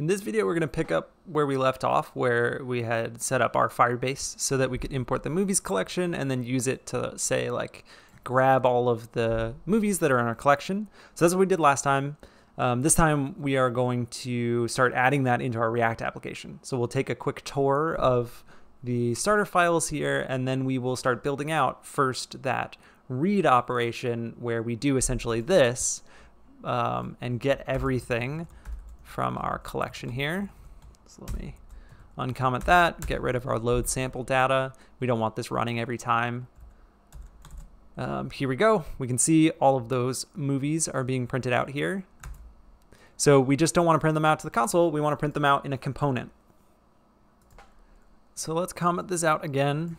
In this video, we're going to pick up where we left off, where we had set up our Firebase so that we could import the movies collection and then use it to, say, like grab all of the movies that are in our collection. So that's what we did last time. Um, this time, we are going to start adding that into our React application. So we'll take a quick tour of the starter files here, and then we will start building out first that read operation where we do essentially this um, and get everything from our collection here. So let me uncomment that, get rid of our load sample data. We don't want this running every time. Um, here we go. We can see all of those movies are being printed out here. So we just don't want to print them out to the console. We want to print them out in a component. So let's comment this out again.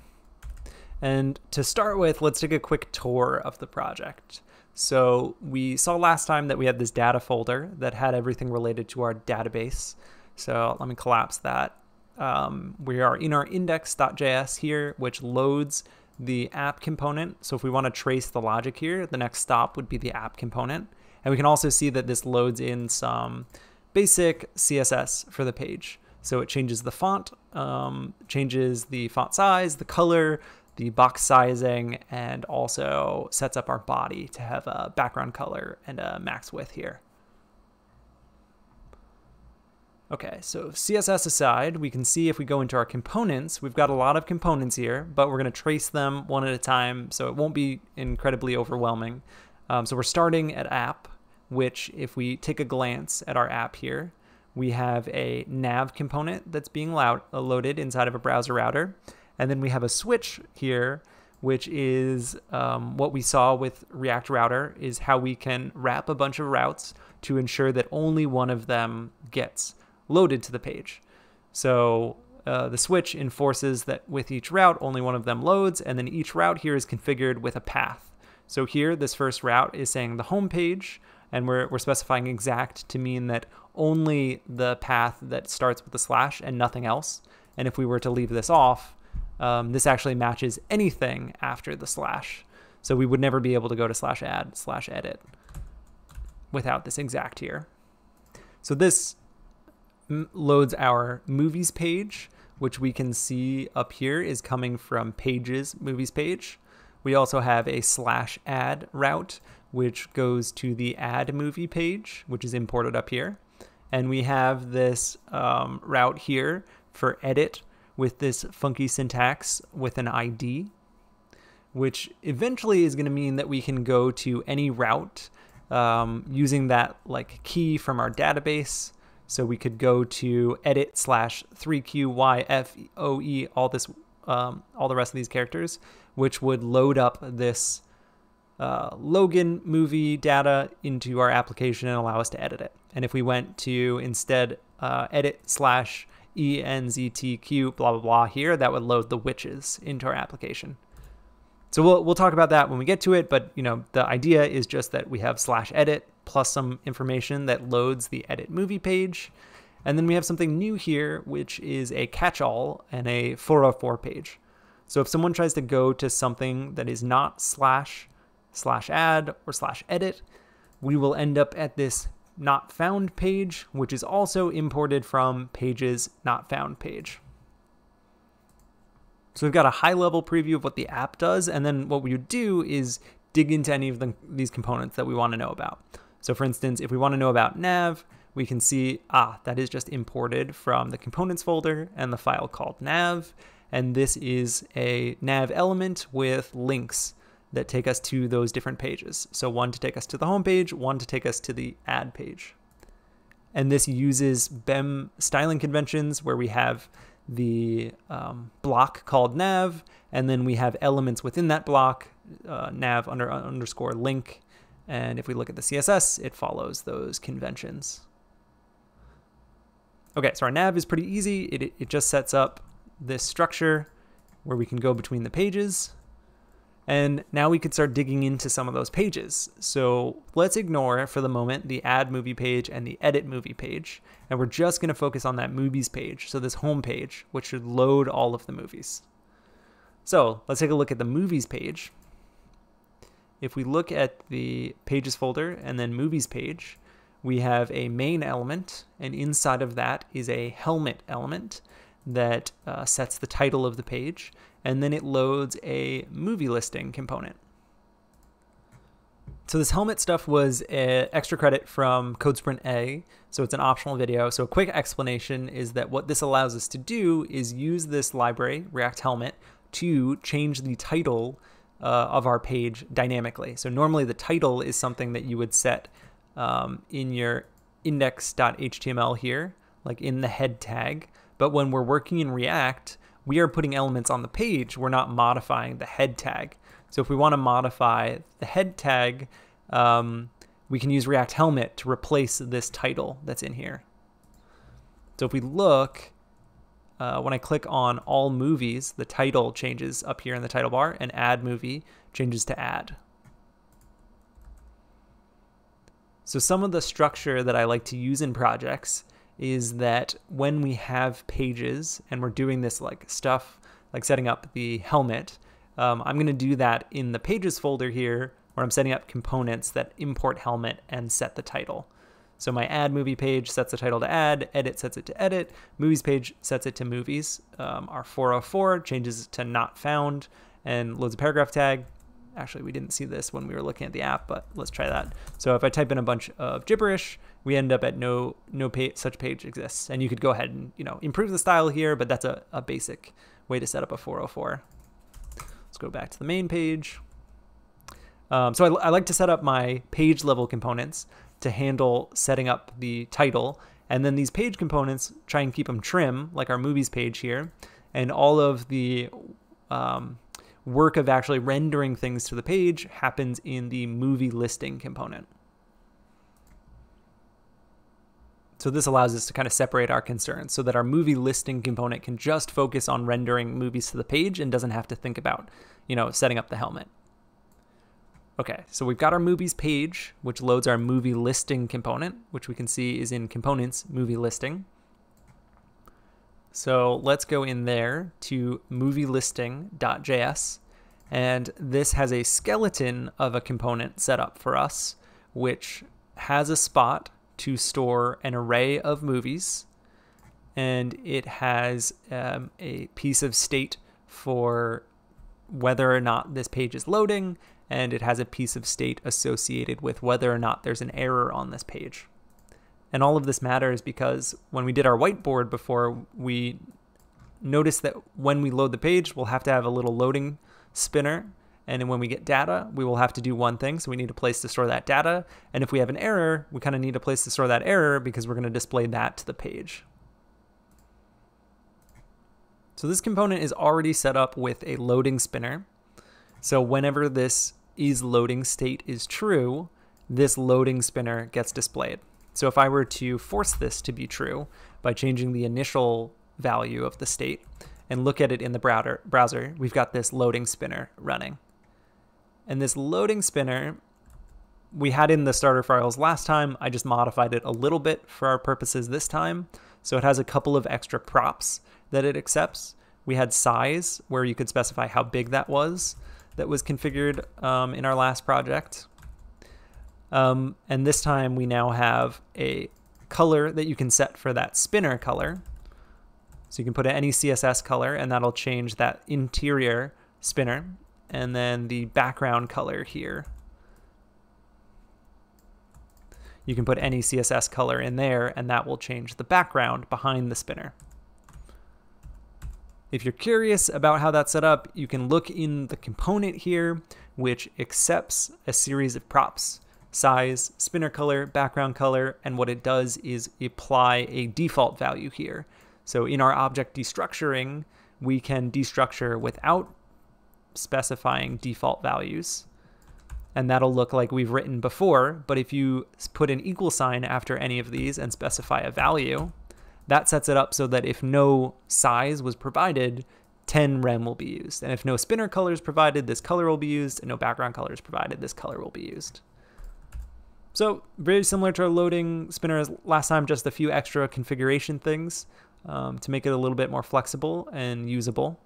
And to start with, let's take a quick tour of the project. So we saw last time that we had this data folder that had everything related to our database. So let me collapse that. Um, we are in our index.js here, which loads the app component. So if we want to trace the logic here, the next stop would be the app component. And we can also see that this loads in some basic CSS for the page. So it changes the font, um, changes the font size, the color, the box sizing, and also sets up our body to have a background color and a max width here. Okay, so CSS aside, we can see if we go into our components, we've got a lot of components here, but we're going to trace them one at a time, so it won't be incredibly overwhelming. Um, so we're starting at app, which if we take a glance at our app here, we have a nav component that's being loaded inside of a browser router. And then we have a switch here, which is um, what we saw with React Router, is how we can wrap a bunch of routes to ensure that only one of them gets loaded to the page. So uh, the switch enforces that with each route, only one of them loads, and then each route here is configured with a path. So here, this first route is saying the home page, and we're, we're specifying exact to mean that only the path that starts with the slash and nothing else. And if we were to leave this off, um, this actually matches anything after the slash. So we would never be able to go to slash add slash edit without this exact here. So this loads our movies page, which we can see up here is coming from pages movies page. We also have a slash add route, which goes to the add movie page, which is imported up here. And we have this um, route here for edit with this funky syntax with an ID, which eventually is going to mean that we can go to any route um, using that like key from our database. So we could go to edit slash 3QYFOE, all this, um, all the rest of these characters, which would load up this uh, Logan movie data into our application and allow us to edit it. And if we went to instead uh, edit slash ENZTQ blah blah blah here, that would load the witches into our application. So we'll we'll talk about that when we get to it, but you know the idea is just that we have slash edit plus some information that loads the edit movie page. And then we have something new here, which is a catch-all and a 404 page. So if someone tries to go to something that is not slash slash add or slash edit, we will end up at this not found page, which is also imported from pages not found page. So we've got a high level preview of what the app does, and then what we would do is dig into any of the, these components that we want to know about. So for instance, if we want to know about nav, we can see, ah, that is just imported from the components folder and the file called nav. And this is a nav element with links that take us to those different pages. So one to take us to the home page, one to take us to the add page. And this uses BEM styling conventions where we have the um, block called nav, and then we have elements within that block, uh, nav under underscore link. And if we look at the CSS, it follows those conventions. Okay, so our nav is pretty easy. It, it just sets up this structure where we can go between the pages and now we could start digging into some of those pages. So let's ignore for the moment the add movie page and the edit movie page. And we're just going to focus on that movies page. So this home page, which should load all of the movies. So let's take a look at the movies page. If we look at the pages folder and then movies page, we have a main element, and inside of that is a helmet element that uh, sets the title of the page, and then it loads a movie listing component. So this helmet stuff was extra credit from CodeSprint A, so it's an optional video. So a quick explanation is that what this allows us to do is use this library, React Helmet, to change the title uh, of our page dynamically. So normally the title is something that you would set um, in your index.html here, like in the head tag. But when we're working in React, we are putting elements on the page. We're not modifying the head tag. So if we want to modify the head tag, um, we can use React Helmet to replace this title that's in here. So if we look, uh, when I click on all movies, the title changes up here in the title bar and add movie changes to add. So some of the structure that I like to use in projects is that when we have pages and we're doing this like stuff, like setting up the helmet, um, I'm going to do that in the pages folder here where I'm setting up components that import helmet and set the title. So my add movie page sets the title to add, edit sets it to edit, movies page sets it to movies. Um, our 404 changes to not found and loads a paragraph tag. Actually, we didn't see this when we were looking at the app, but let's try that. So if I type in a bunch of gibberish, we end up at no no such page exists. And you could go ahead and you know improve the style here, but that's a, a basic way to set up a 404 Let's go back to the main page. Um, so I, I like to set up my page level components to handle setting up the title. And then these page components, try and keep them trim, like our movies page here. And all of the um, work of actually rendering things to the page happens in the movie listing component. So this allows us to kind of separate our concerns so that our movie listing component can just focus on rendering movies to the page and doesn't have to think about, you know, setting up the helmet. Okay, so we've got our movies page, which loads our movie listing component, which we can see is in components movie listing. So let's go in there to movielisting.js. And this has a skeleton of a component set up for us, which has a spot to store an array of movies, and it has um, a piece of state for whether or not this page is loading, and it has a piece of state associated with whether or not there's an error on this page. And all of this matters because when we did our whiteboard before, we noticed that when we load the page, we'll have to have a little loading spinner and when we get data, we will have to do one thing. So we need a place to store that data. And if we have an error, we kind of need a place to store that error because we're going to display that to the page. So this component is already set up with a loading spinner. So whenever this is loading state is true, this loading spinner gets displayed. So if I were to force this to be true by changing the initial value of the state and look at it in the browser, we've got this loading spinner running. And this loading spinner we had in the starter files last time. I just modified it a little bit for our purposes this time. So it has a couple of extra props that it accepts. We had size, where you could specify how big that was, that was configured um, in our last project. Um, and this time we now have a color that you can set for that spinner color. So you can put any CSS color and that'll change that interior spinner and then the background color here. You can put any CSS color in there and that will change the background behind the spinner. If you're curious about how that's set up, you can look in the component here, which accepts a series of props, size, spinner color, background color, and what it does is apply a default value here. So in our object destructuring, we can destructure without specifying default values. And that'll look like we've written before, but if you put an equal sign after any of these and specify a value, that sets it up so that if no size was provided, 10 rem will be used. And if no spinner color is provided, this color will be used, and no background color is provided, this color will be used. So very similar to our loading spinner last time, just a few extra configuration things um, to make it a little bit more flexible and usable.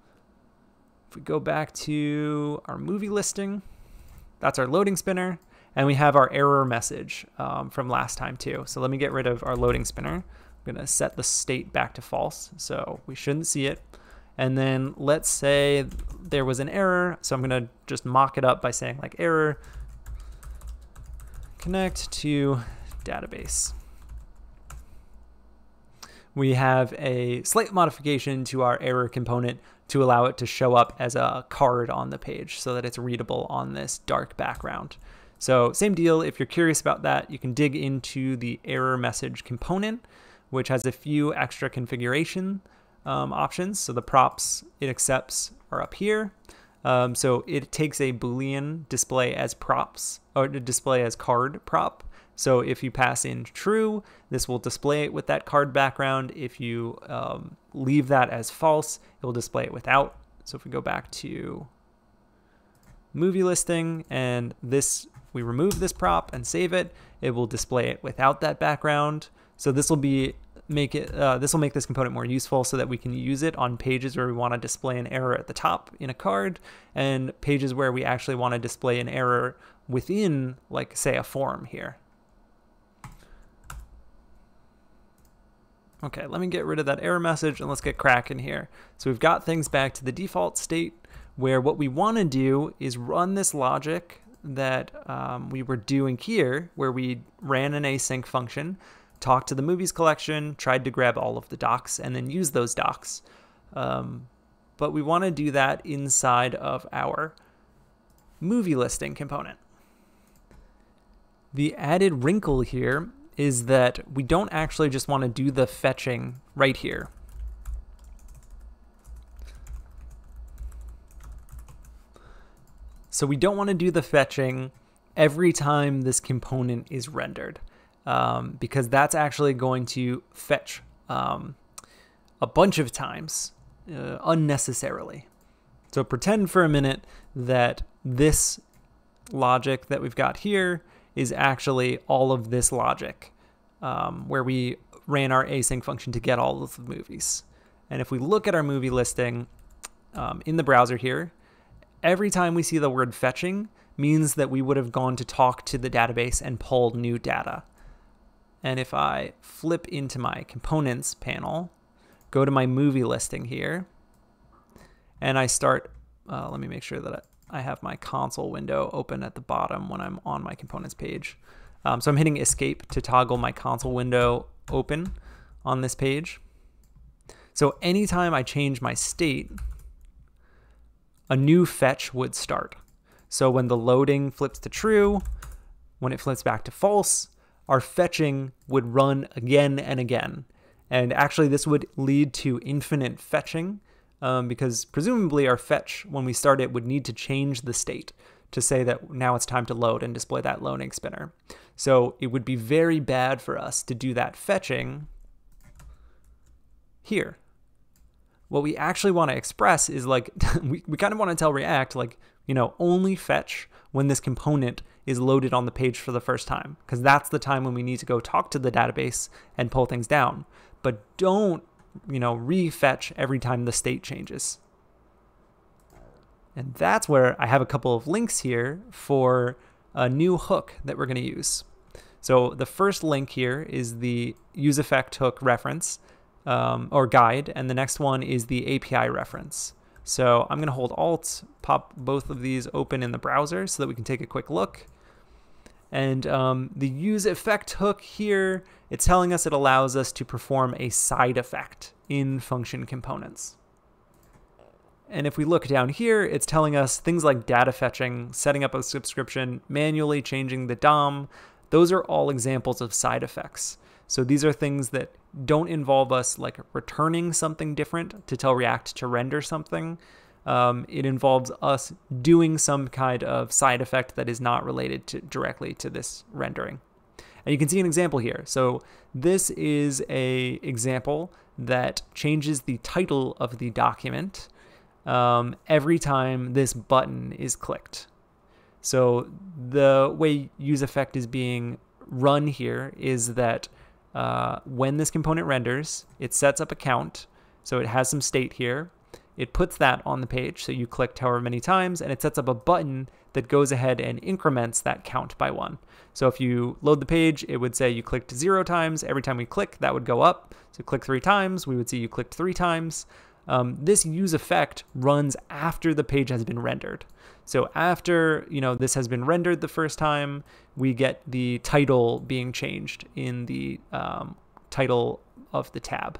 If we go back to our movie listing, that's our loading spinner. And we have our error message um, from last time too. So let me get rid of our loading spinner. I'm going to set the state back to false, so we shouldn't see it. And then let's say there was an error, so I'm going to just mock it up by saying like error connect to database. We have a slight modification to our error component to allow it to show up as a card on the page so that it's readable on this dark background. So same deal, if you're curious about that, you can dig into the error message component, which has a few extra configuration um, options. So the props it accepts are up here. Um, so it takes a Boolean display as props or display as card prop. So if you pass in true, this will display it with that card background. If you um, leave that as false, it will display it without. So if we go back to movie listing and this, we remove this prop and save it, it will display it without that background. So this will be make it uh, this will make this component more useful so that we can use it on pages where we want to display an error at the top in a card and pages where we actually want to display an error within like say a form here. Okay, let me get rid of that error message and let's get cracking here. So we've got things back to the default state where what we want to do is run this logic that um, we were doing here where we ran an async function talked to the movies collection, tried to grab all of the docs, and then use those docs. Um, but we want to do that inside of our movie listing component. The added wrinkle here is that we don't actually just want to do the fetching right here. So we don't want to do the fetching every time this component is rendered um, because that's actually going to fetch um, a bunch of times uh, unnecessarily. So pretend for a minute that this logic that we've got here is actually all of this logic um, where we ran our async function to get all of the movies. And if we look at our movie listing um, in the browser here, every time we see the word fetching means that we would have gone to talk to the database and pull new data. And if I flip into my components panel, go to my movie listing here, and I start, uh, let me make sure that I have my console window open at the bottom when I'm on my components page. Um, so I'm hitting escape to toggle my console window open on this page. So anytime I change my state, a new fetch would start. So when the loading flips to true, when it flips back to false, our fetching would run again and again. And actually, this would lead to infinite fetching um, because presumably our fetch, when we start it, would need to change the state to say that now it's time to load and display that loading spinner. So it would be very bad for us to do that fetching here. What we actually want to express is like, we, we kind of want to tell React, like, you know, only fetch when this component is loaded on the page for the first time, because that's the time when we need to go talk to the database and pull things down. But don't, you know, refetch every time the state changes. And that's where I have a couple of links here for a new hook that we're going to use. So the first link here is the use effect hook reference um, or guide, and the next one is the API reference. So I'm going to hold Alt, pop both of these open in the browser so that we can take a quick look. And um, the use effect hook here, it's telling us it allows us to perform a side effect in function components. And if we look down here, it's telling us things like data fetching, setting up a subscription, manually changing the DOM. Those are all examples of side effects. So these are things that don't involve us like returning something different to tell React to render something. Um, it involves us doing some kind of side effect that is not related to directly to this rendering. And you can see an example here. So this is a example that changes the title of the document um, every time this button is clicked. So the way use effect is being run here is that uh, when this component renders, it sets up a count. So it has some state here. It puts that on the page. So you clicked however many times and it sets up a button that goes ahead and increments that count by one. So if you load the page, it would say you clicked zero times. Every time we click, that would go up. So click three times, we would see you clicked three times. Um, this use effect runs after the page has been rendered. So after you know this has been rendered the first time, we get the title being changed in the um, title of the tab.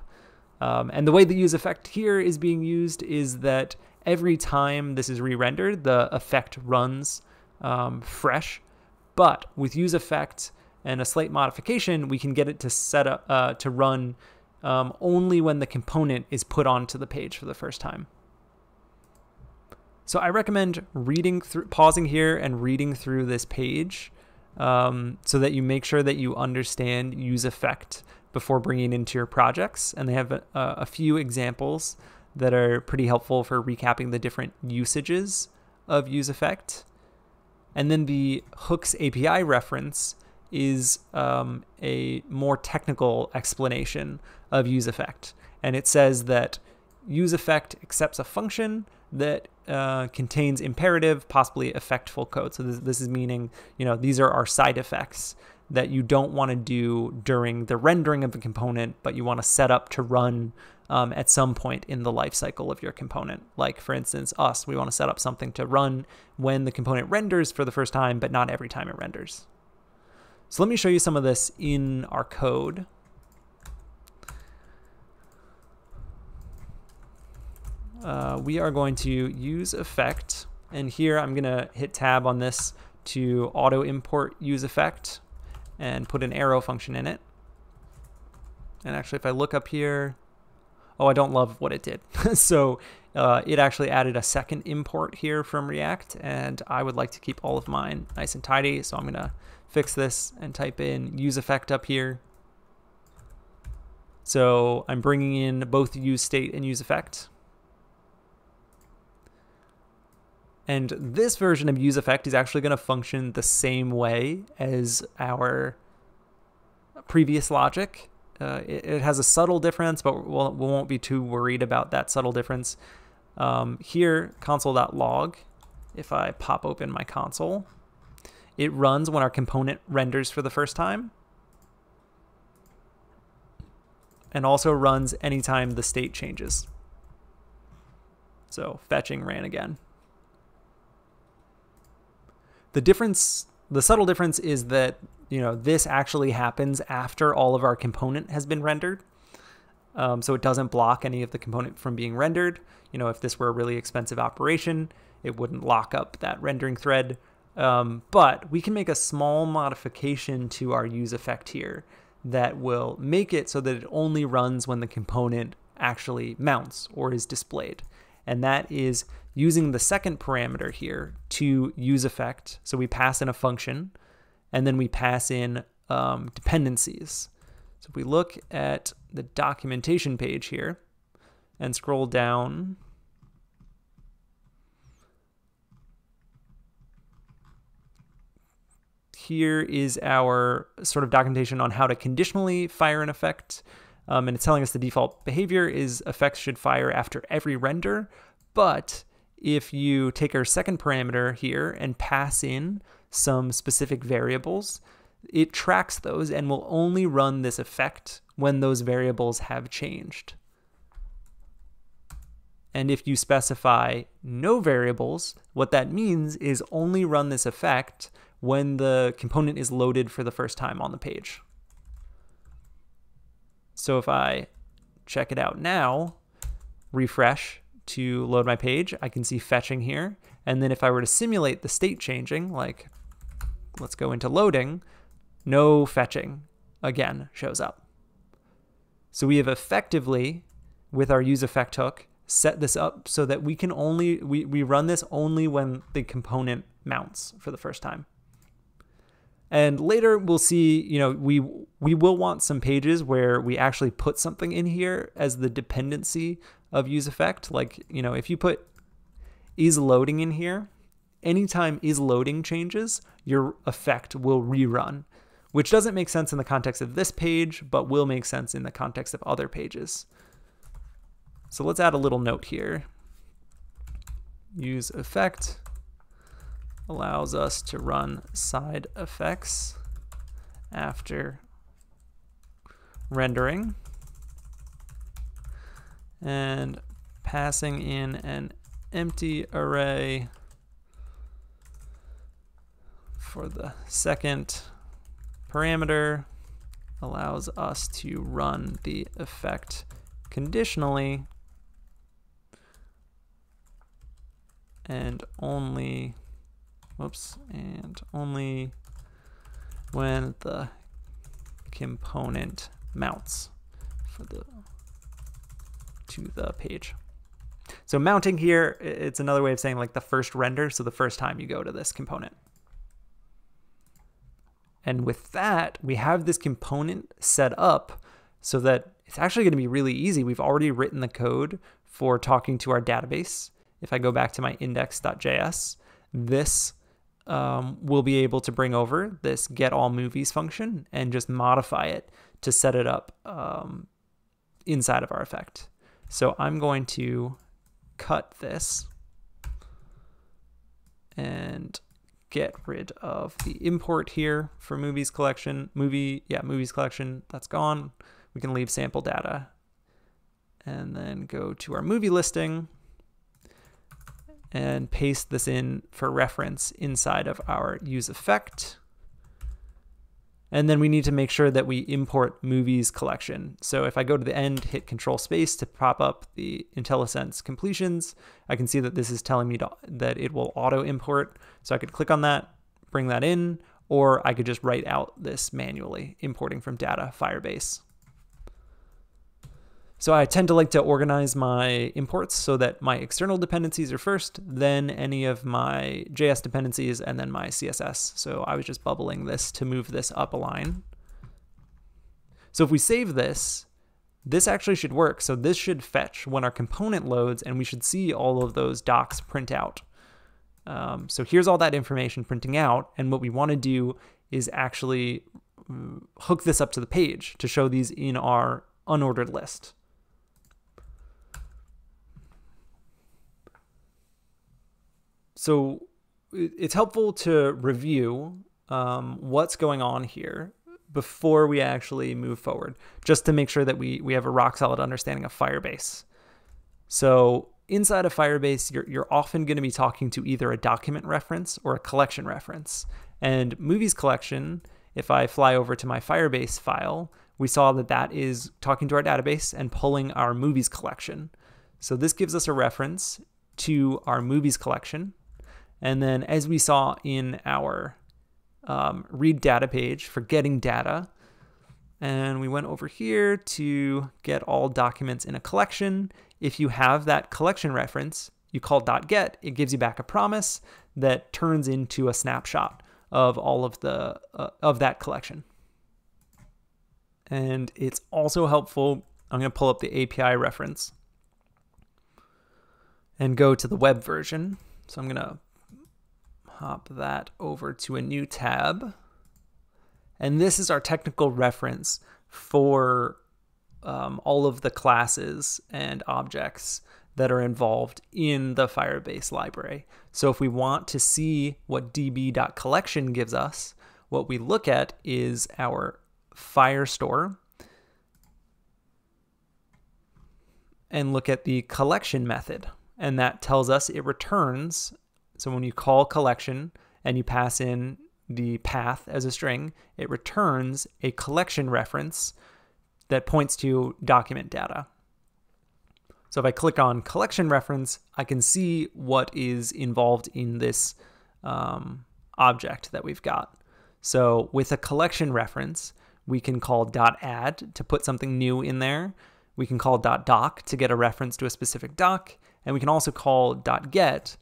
Um, and the way the use effect here is being used is that every time this is re-rendered, the effect runs um, fresh. But with use effect and a slight modification, we can get it to set up uh, to run um, only when the component is put onto the page for the first time. So I recommend reading through, pausing here and reading through this page um, so that you make sure that you understand use effect before bringing into your projects. And they have a, a few examples that are pretty helpful for recapping the different usages of use effect. And then the hooks API reference is um, a more technical explanation of use effect. And it says that use effect accepts a function that uh, contains imperative, possibly effectful code. So this, this is meaning, you know, these are our side effects that you don't want to do during the rendering of the component, but you want to set up to run um, at some point in the life cycle of your component. Like for instance, us, we want to set up something to run when the component renders for the first time, but not every time it renders. So let me show you some of this in our code. Uh, we are going to use effect, and here I'm going to hit tab on this to auto import use effect and put an arrow function in it. And actually, if I look up here, oh, I don't love what it did. so uh, it actually added a second import here from React, and I would like to keep all of mine nice and tidy. So I'm going to fix this and type in use effect up here. So I'm bringing in both use state and use effect. And this version of use effect is actually going to function the same way as our previous logic. Uh, it, it, has a subtle difference, but we'll, we won't be too worried about that subtle difference. Um, here, console.log, if I pop open my console, it runs when our component renders for the first time. And also runs anytime the state changes. So fetching ran again. The difference, the subtle difference is that, you know, this actually happens after all of our component has been rendered. Um, so it doesn't block any of the component from being rendered. You know, if this were a really expensive operation, it wouldn't lock up that rendering thread. Um, but we can make a small modification to our use effect here that will make it so that it only runs when the component actually mounts or is displayed. And that is using the second parameter here to use effect. So we pass in a function and then we pass in um, dependencies. So if we look at the documentation page here and scroll down, here is our sort of documentation on how to conditionally fire an effect. Um, and it's telling us the default behavior is effects should fire after every render, but if you take our second parameter here and pass in some specific variables, it tracks those and will only run this effect when those variables have changed. And if you specify no variables, what that means is only run this effect when the component is loaded for the first time on the page. So if I check it out now, refresh, to load my page, I can see fetching here. And then if I were to simulate the state changing, like let's go into loading, no fetching again shows up. So we have effectively, with our use effect hook, set this up so that we can only, we, we run this only when the component mounts for the first time. And later we'll see, you know, we we will want some pages where we actually put something in here as the dependency of use effect. Like, you know, if you put is loading in here, anytime is loading changes, your effect will rerun, which doesn't make sense in the context of this page, but will make sense in the context of other pages. So let's add a little note here. use effect allows us to run side effects after rendering and passing in an empty array for the second parameter allows us to run the effect conditionally and only whoops and only when the component mounts for the to the page. So mounting here, it's another way of saying like the first render, so the first time you go to this component. And with that, we have this component set up so that it's actually going to be really easy. We've already written the code for talking to our database. If I go back to my index.js, this um, we'll be able to bring over this get all movies function and just modify it to set it up um, inside of our effect. So I'm going to cut this and get rid of the import here for movies collection. Movie, yeah, movies collection, that's gone. We can leave sample data and then go to our movie listing and paste this in for reference inside of our use effect. And then we need to make sure that we import movies collection. So if I go to the end, hit control space to pop up the IntelliSense completions, I can see that this is telling me to, that it will auto import. So I could click on that, bring that in, or I could just write out this manually, importing from data Firebase. So I tend to like to organize my imports so that my external dependencies are first, then any of my JS dependencies, and then my CSS. So I was just bubbling this to move this up a line. So if we save this, this actually should work. So this should fetch when our component loads, and we should see all of those docs print out. Um, so here's all that information printing out, and what we want to do is actually uh, hook this up to the page to show these in our unordered list. So it's helpful to review um, what's going on here before we actually move forward, just to make sure that we, we have a rock solid understanding of Firebase. So inside of Firebase, you're, you're often going to be talking to either a document reference or a collection reference. And movies collection, if I fly over to my Firebase file, we saw that that is talking to our database and pulling our movies collection. So this gives us a reference to our movies collection. And then as we saw in our um, read data page for getting data, and we went over here to get all documents in a collection. If you have that collection reference, you call .get, it gives you back a promise that turns into a snapshot of all of the uh, of that collection. And it's also helpful, I'm going to pull up the API reference and go to the web version. So I'm going to hop that over to a new tab. And this is our technical reference for um, all of the classes and objects that are involved in the Firebase library. So if we want to see what db.collection gives us, what we look at is our Firestore and look at the collection method. And that tells us it returns so when you call collection and you pass in the path as a string, it returns a collection reference that points to document data. So if I click on collection reference, I can see what is involved in this um, object that we've got. So with a collection reference, we can call .add to put something new in there. We can call .doc to get a reference to a specific doc, and we can also call .get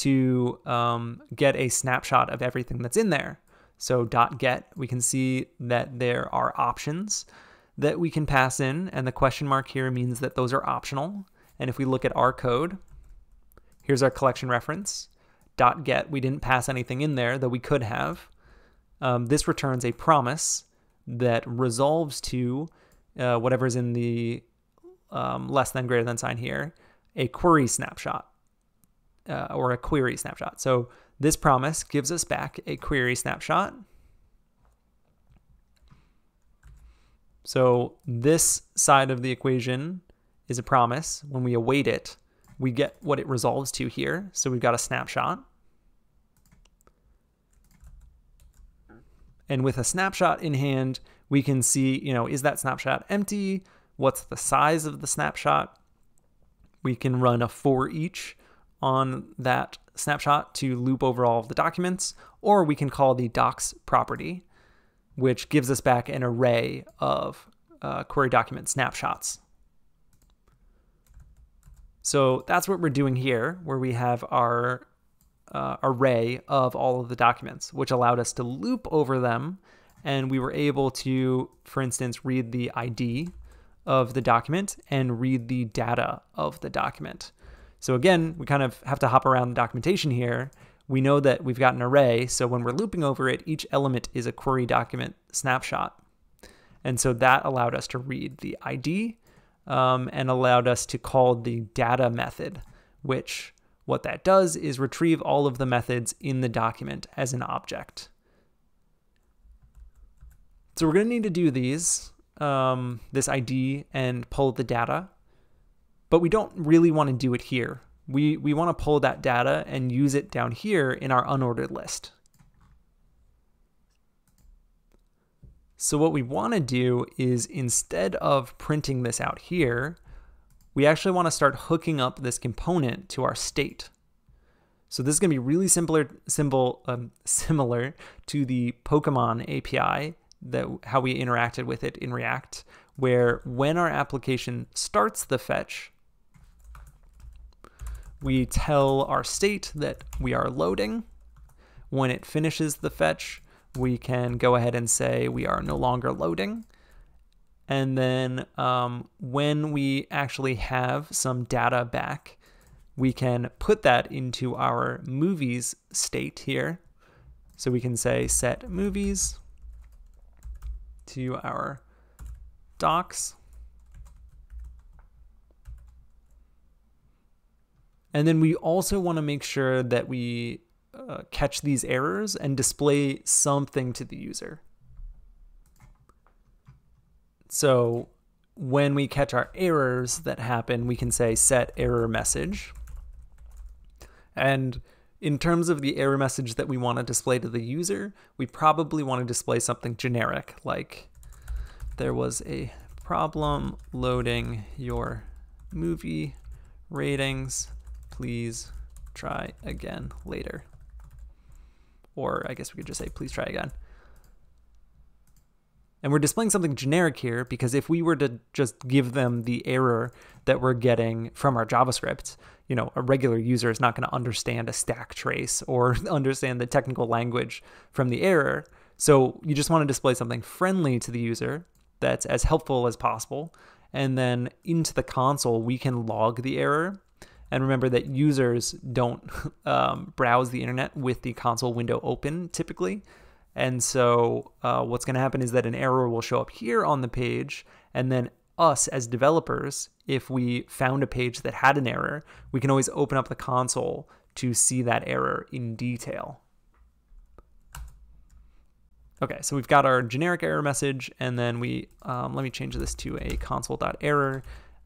to um, get a snapshot of everything that's in there. So dot .get, we can see that there are options that we can pass in, and the question mark here means that those are optional. And if we look at our code, here's our collection reference. dot .get, we didn't pass anything in there, though we could have. Um, this returns a promise that resolves to uh, whatever's in the um, less than greater than sign here, a query snapshot. Uh, or a query snapshot. So this promise gives us back a query snapshot. So this side of the equation is a promise. When we await it, we get what it resolves to here. So we've got a snapshot. And with a snapshot in hand, we can see, you know, is that snapshot empty? What's the size of the snapshot? We can run a for each on that snapshot to loop over all of the documents, or we can call the docs property, which gives us back an array of uh, query document snapshots. So that's what we're doing here, where we have our uh, array of all of the documents, which allowed us to loop over them. And we were able to, for instance, read the ID of the document and read the data of the document. So again, we kind of have to hop around the documentation here. We know that we've got an array, so when we're looping over it, each element is a query document snapshot. And so that allowed us to read the ID um, and allowed us to call the data method, which what that does is retrieve all of the methods in the document as an object. So we're going to need to do these, um, this ID and pull the data, but we don't really want to do it here. We, we want to pull that data and use it down here in our unordered list. So what we want to do is instead of printing this out here, we actually want to start hooking up this component to our state. So this is going to be really simpler, simple, um, similar to the Pokemon API that how we interacted with it in React, where when our application starts the fetch, we tell our state that we are loading. When it finishes the fetch, we can go ahead and say we are no longer loading. And then um, when we actually have some data back, we can put that into our movies state here. So we can say set movies to our docs. And then we also want to make sure that we uh, catch these errors and display something to the user. So when we catch our errors that happen, we can say set error message. And in terms of the error message that we want to display to the user, we probably want to display something generic like there was a problem loading your movie ratings. Please try again later. Or I guess we could just say, please try again. And we're displaying something generic here because if we were to just give them the error that we're getting from our JavaScript, you know, a regular user is not going to understand a stack trace or understand the technical language from the error. So you just want to display something friendly to the user that's as helpful as possible. And then into the console, we can log the error. And remember that users don't um, browse the internet with the console window open typically. And so uh, what's going to happen is that an error will show up here on the page, and then us as developers, if we found a page that had an error, we can always open up the console to see that error in detail. Okay, so we've got our generic error message, and then we, um, let me change this to a console.error,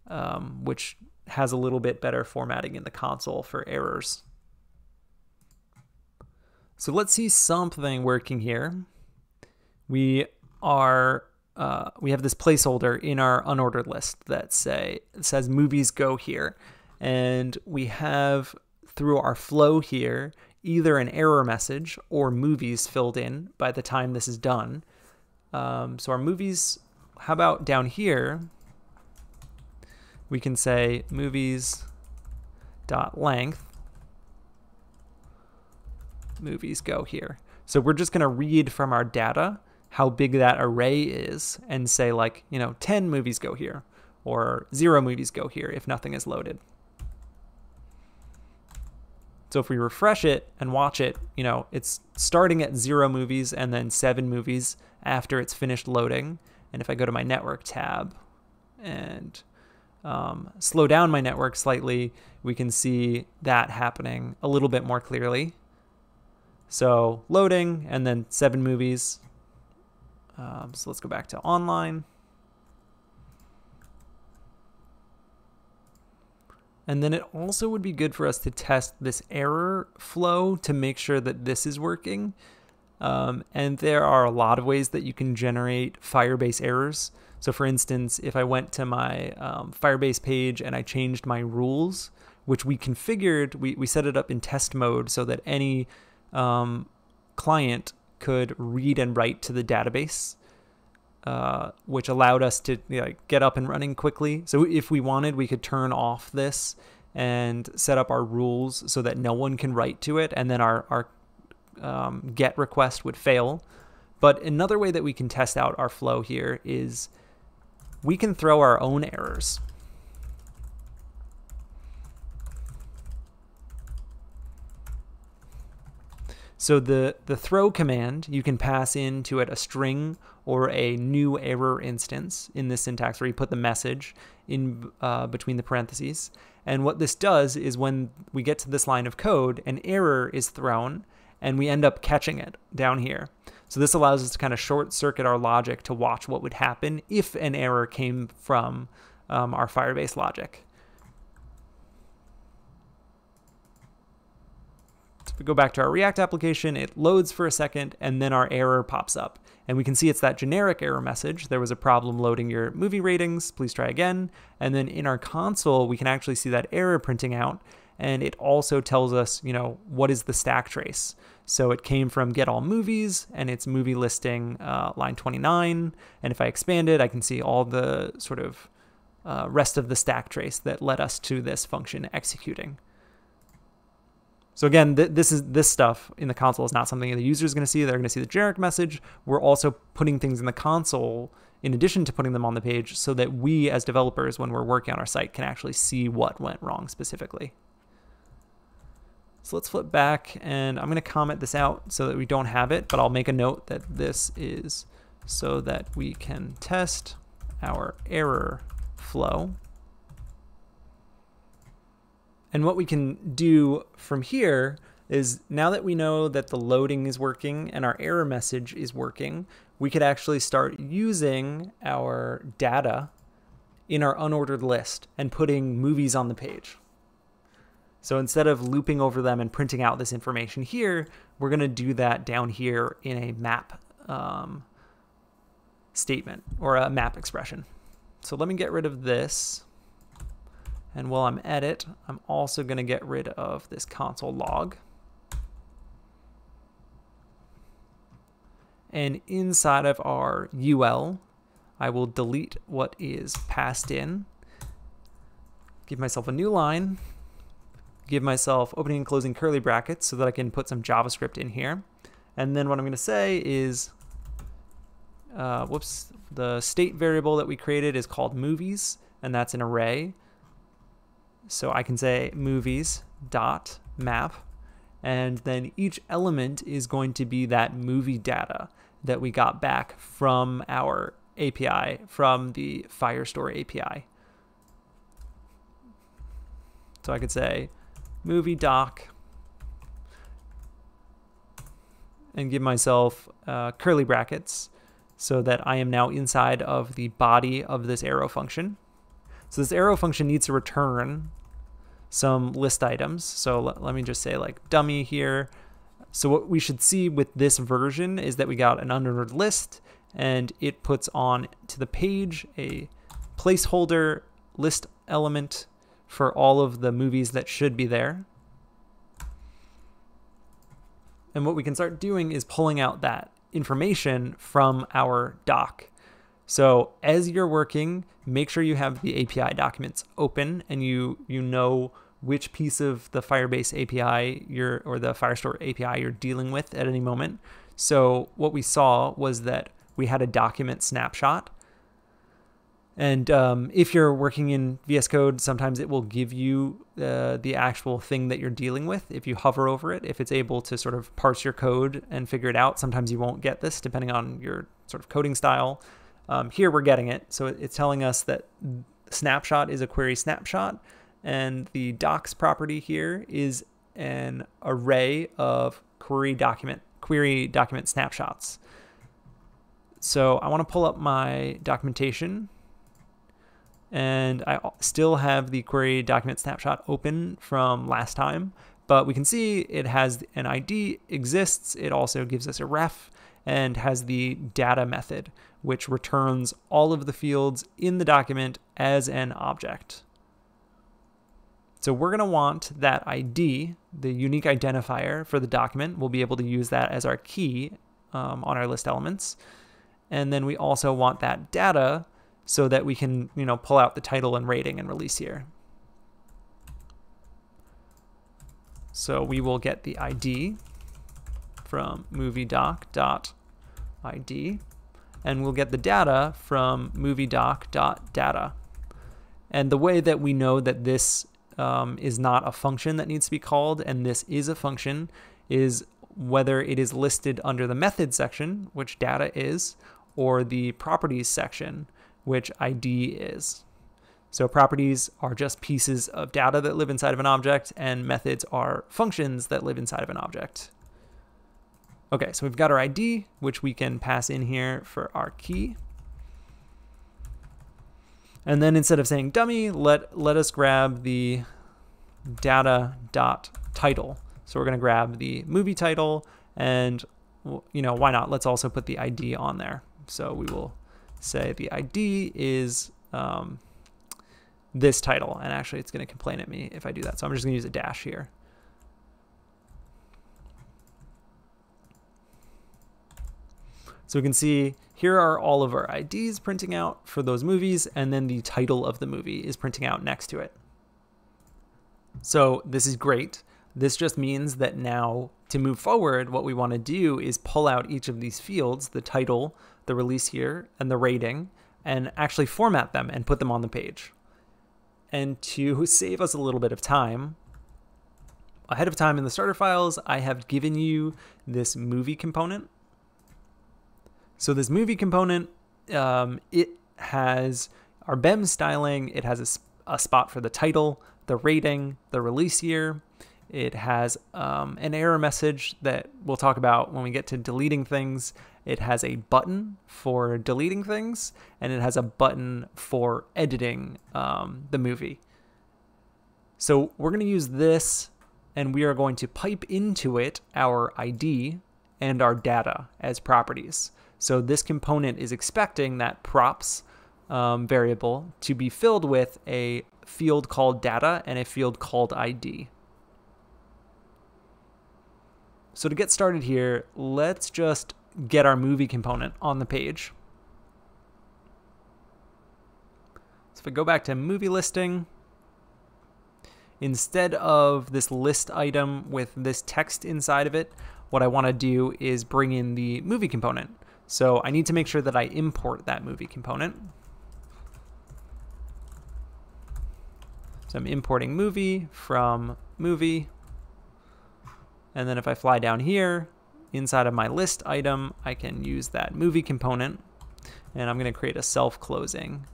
um, which has a little bit better formatting in the console for errors. So let's see something working here. We are uh, we have this placeholder in our unordered list that say says movies go here, and we have through our flow here either an error message or movies filled in by the time this is done. Um, so our movies, how about down here? We can say movies dot length movies go here. So we're just going to read from our data how big that array is and say like, you know, 10 movies go here or zero movies go here if nothing is loaded. So if we refresh it and watch it, you know, it's starting at zero movies and then seven movies after it's finished loading. And if I go to my network tab and um, slow down my network slightly, we can see that happening a little bit more clearly. So loading and then seven movies. Um, so let's go back to online. And then it also would be good for us to test this error flow to make sure that this is working. Um, and there are a lot of ways that you can generate Firebase errors. So for instance, if I went to my um, Firebase page and I changed my rules, which we configured, we, we set it up in test mode so that any um, client could read and write to the database. Uh, which allowed us to you know, get up and running quickly. So if we wanted, we could turn off this and set up our rules so that no one can write to it, and then our our um, get request would fail. But another way that we can test out our flow here is we can throw our own errors. So the, the throw command, you can pass into it a string or a new error instance in this syntax where you put the message in uh, between the parentheses. And what this does is when we get to this line of code, an error is thrown and we end up catching it down here. So this allows us to kind of short circuit our logic to watch what would happen if an error came from um, our Firebase logic. If we go back to our React application, it loads for a second and then our error pops up. And we can see it's that generic error message. There was a problem loading your movie ratings. Please try again. And then in our console, we can actually see that error printing out. And it also tells us, you know, what is the stack trace. So it came from get all movies and it's movie listing uh, line 29. And if I expand it, I can see all the sort of uh, rest of the stack trace that led us to this function executing. So again, th this is this stuff in the console is not something the user is going to see. They're going to see the generic message. We're also putting things in the console in addition to putting them on the page so that we as developers, when we're working on our site, can actually see what went wrong specifically. So let's flip back and I'm going to comment this out so that we don't have it, but I'll make a note that this is so that we can test our error flow. And what we can do from here is now that we know that the loading is working and our error message is working, we could actually start using our data in our unordered list and putting movies on the page. So instead of looping over them and printing out this information here, we're going to do that down here in a map um, statement or a map expression. So let me get rid of this. And while I'm at it, I'm also going to get rid of this console log. And inside of our UL, I will delete what is passed in, give myself a new line, give myself opening and closing curly brackets so that I can put some JavaScript in here. And then what I'm going to say is, uh, whoops, the state variable that we created is called movies, and that's an array. So I can say movies dot map, and then each element is going to be that movie data that we got back from our API, from the Firestore API. So I could say movie doc and give myself uh, curly brackets so that I am now inside of the body of this arrow function. So this arrow function needs to return some list items. So let, let me just say like dummy here. So what we should see with this version is that we got an unordered list and it puts on to the page a placeholder list element for all of the movies that should be there. And what we can start doing is pulling out that information from our doc. So as you're working, make sure you have the API documents open and you you know which piece of the Firebase API you're or the Firestore API you're dealing with at any moment. So what we saw was that we had a document snapshot. And um, if you're working in VS Code, sometimes it will give you uh, the actual thing that you're dealing with if you hover over it. If it's able to sort of parse your code and figure it out, sometimes you won't get this depending on your sort of coding style. Um, here we're getting it. So it's telling us that snapshot is a query snapshot, and the docs property here is an array of query document query document snapshots. So I want to pull up my documentation and I still have the query document snapshot open from last time, but we can see it has an ID exists. It also gives us a ref and has the data method, which returns all of the fields in the document as an object. So we're going to want that ID, the unique identifier for the document. We'll be able to use that as our key um, on our list elements. And then we also want that data so that we can, you know, pull out the title and rating and release here. So we will get the ID from moviedoc.id and we'll get the data from moviedoc.data. And the way that we know that this um, is not a function that needs to be called and this is a function is whether it is listed under the method section, which data is, or the properties section, which ID is. So properties are just pieces of data that live inside of an object, and methods are functions that live inside of an object. Okay, so we've got our ID, which we can pass in here for our key. And then instead of saying dummy, let, let us grab the data dot title. So we're going to grab the movie title and, you know, why not? Let's also put the ID on there. So we will say the ID is um, this title. And actually, it's going to complain at me if I do that. So I'm just going to use a dash here. So we can see here are all of our IDs printing out for those movies, and then the title of the movie is printing out next to it. So this is great. This just means that now to move forward, what we want to do is pull out each of these fields, the title, the release year, and the rating, and actually format them and put them on the page. And to save us a little bit of time, ahead of time in the starter files, I have given you this movie component. So this movie component, um, it has our BEM styling, it has a, a spot for the title, the rating, the release year, it has um, an error message that we'll talk about when we get to deleting things. It has a button for deleting things, and it has a button for editing um, the movie. So we're going to use this, and we are going to pipe into it our ID and our data as properties. So this component is expecting that props um, variable to be filled with a field called data and a field called ID. So to get started here, let's just get our movie component on the page. So if I go back to movie listing, instead of this list item with this text inside of it, what I want to do is bring in the movie component. So I need to make sure that I import that movie component. So I'm importing movie from movie and then if I fly down here, inside of my list item, I can use that movie component. And I'm going to create a self-closing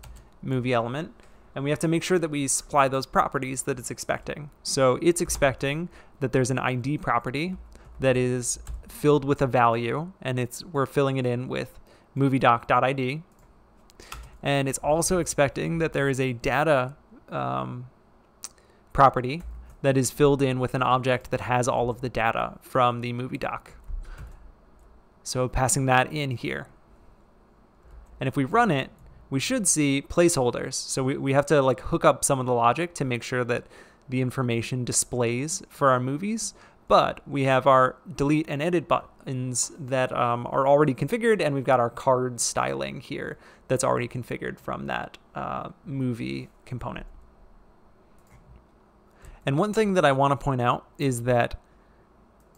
movie element. And we have to make sure that we supply those properties that it's expecting. So it's expecting that there's an ID property that is filled with a value, and it's we're filling it in with moviedoc.id. And it's also expecting that there is a data um, property that is filled in with an object that has all of the data from the movie doc. So passing that in here. And if we run it, we should see placeholders. So we, we have to like hook up some of the logic to make sure that the information displays for our movies. But we have our delete and edit buttons that um, are already configured, and we've got our card styling here that's already configured from that uh, movie component. And one thing that I want to point out is that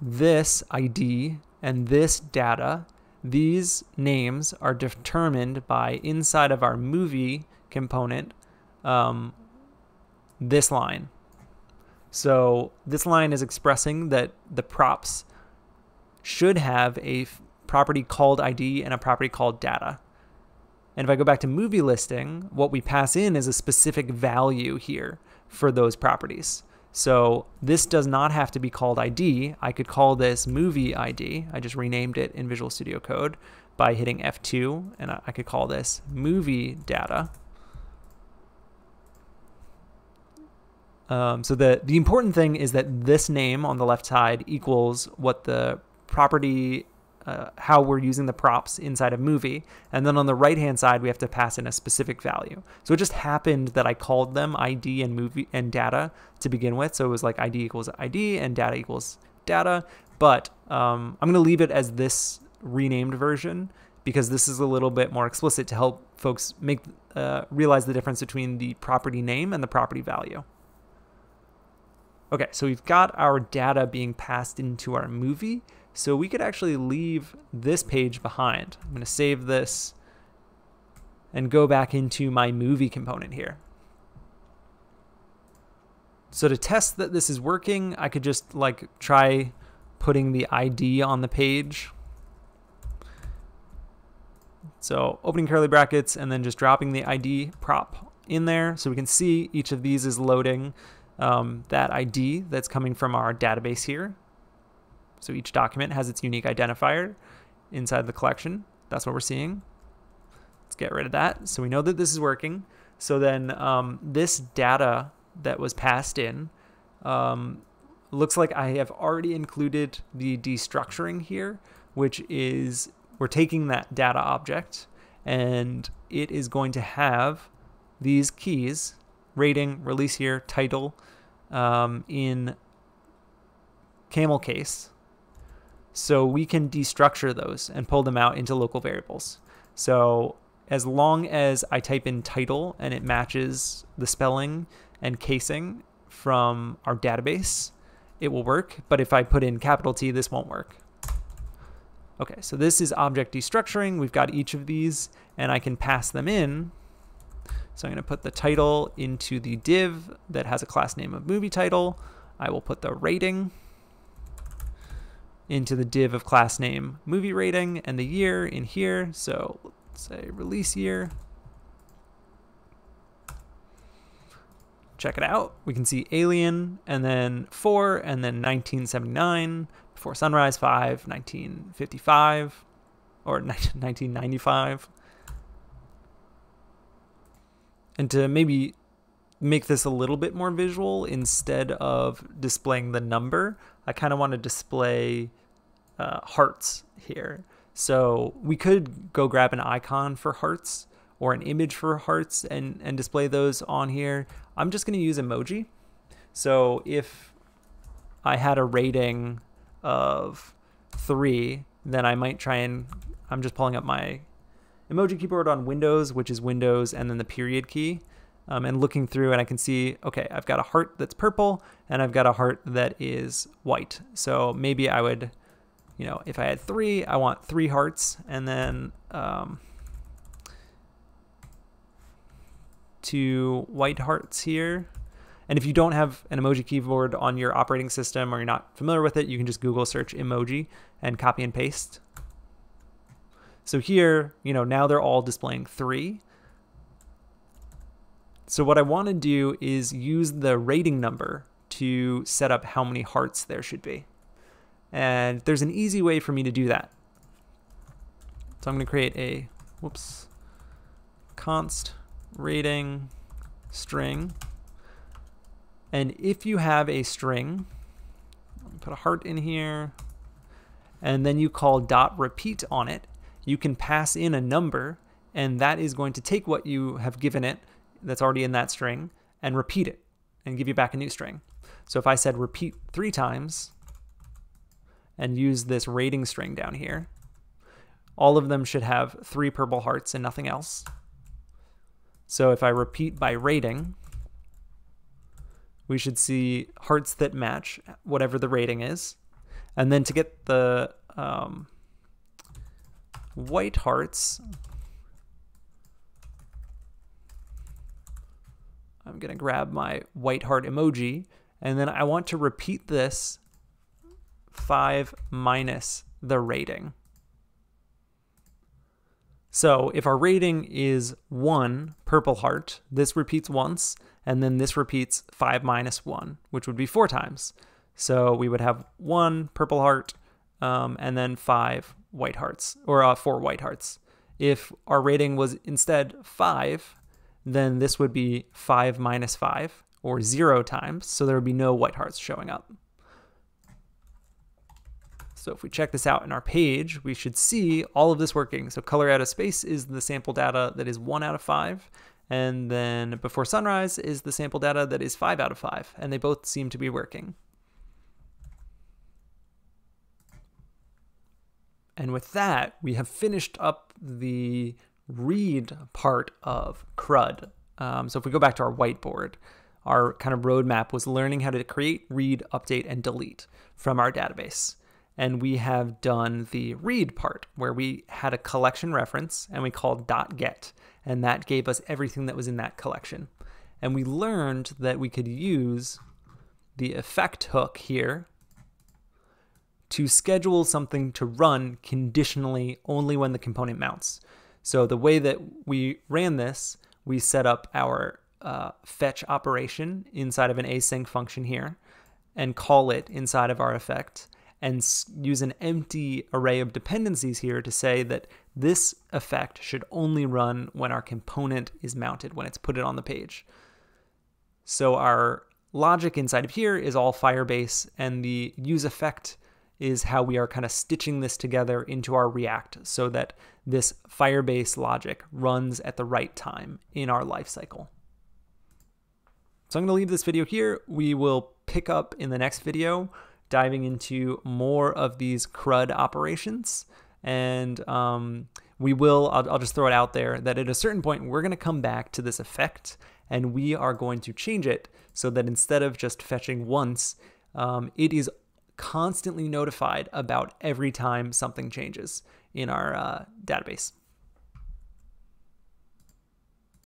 this ID and this data, these names are determined by inside of our movie component, um, this line. So this line is expressing that the props should have a property called ID and a property called data. And if I go back to movie listing, what we pass in is a specific value here for those properties. So this does not have to be called ID. I could call this movie ID. I just renamed it in Visual Studio Code by hitting F2, and I could call this movie data. Um, so the, the important thing is that this name on the left side equals what the property uh, how we're using the props inside of movie. And then on the right hand side, we have to pass in a specific value. So it just happened that I called them ID and movie and data to begin with. So it was like ID equals ID and data equals data. But um, I'm going to leave it as this renamed version because this is a little bit more explicit to help folks make uh, realize the difference between the property name and the property value. Okay, so we've got our data being passed into our movie. So we could actually leave this page behind. I'm going to save this and go back into my movie component here. So to test that this is working, I could just like try putting the ID on the page. So opening curly brackets and then just dropping the ID prop in there so we can see each of these is loading um, that ID that's coming from our database here. So each document has its unique identifier inside the collection. That's what we're seeing. Let's get rid of that. So we know that this is working. So then um, this data that was passed in um, looks like I have already included the destructuring here, which is we're taking that data object and it is going to have these keys rating, release here, title um, in camel case so we can destructure those and pull them out into local variables. So as long as I type in title and it matches the spelling and casing from our database, it will work. But if I put in capital T, this won't work. Okay, so this is object destructuring. We've got each of these and I can pass them in. So I'm going to put the title into the div that has a class name of movie title. I will put the rating into the div of class name movie rating and the year in here. So let's say release year. Check it out. We can see Alien and then 4 and then 1979, Before Sunrise 5, 1955 or 1995. And to maybe make this a little bit more visual instead of displaying the number, I kind of want to display uh, hearts here. So we could go grab an icon for hearts or an image for hearts and, and display those on here. I'm just going to use emoji. So if I had a rating of three, then I might try and, I'm just pulling up my emoji keyboard on Windows, which is Windows and then the period key. Um, and looking through and I can see, okay, I've got a heart that's purple and I've got a heart that is white. So maybe I would you know, if I had three, I want three hearts and then um, two white hearts here. And if you don't have an emoji keyboard on your operating system or you're not familiar with it, you can just Google search emoji and copy and paste. So here, you know, now they're all displaying three. So what I want to do is use the rating number to set up how many hearts there should be. And there's an easy way for me to do that. So I'm going to create a, whoops, const rating string. And if you have a string, put a heart in here, and then you call dot repeat on it, you can pass in a number, and that is going to take what you have given it that's already in that string and repeat it and give you back a new string. So if I said repeat three times, and use this rating string down here. All of them should have three purple hearts and nothing else. So if I repeat by rating, we should see hearts that match whatever the rating is. And then to get the um, white hearts, I'm going to grab my white heart emoji, and then I want to repeat this 5 minus the rating. So if our rating is 1 purple heart, this repeats once, and then this repeats 5 minus 1, which would be 4 times. So we would have 1 purple heart, um, and then 5 white hearts, or uh, 4 white hearts. If our rating was instead 5, then this would be 5 minus 5, or 0 times, so there would be no white hearts showing up. So if we check this out in our page, we should see all of this working. So color out of space is the sample data that is 1 out of 5, and then before sunrise is the sample data that is 5 out of 5, and they both seem to be working. And with that, we have finished up the read part of CRUD. Um, so if we go back to our whiteboard, our kind of roadmap was learning how to create, read, update, and delete from our database. And we have done the read part where we had a collection reference and we called dot .get, and that gave us everything that was in that collection. And we learned that we could use the effect hook here to schedule something to run conditionally only when the component mounts. So the way that we ran this, we set up our uh, fetch operation inside of an async function here and call it inside of our effect and use an empty array of dependencies here to say that this effect should only run when our component is mounted, when it's put it on the page. So our logic inside of here is all Firebase and the use effect is how we are kind of stitching this together into our React so that this Firebase logic runs at the right time in our lifecycle. So I'm going to leave this video here. We will pick up in the next video diving into more of these CRUD operations. And um, we will, I'll, I'll just throw it out there, that at a certain point, we're going to come back to this effect and we are going to change it so that instead of just fetching once, um, it is constantly notified about every time something changes in our uh, database.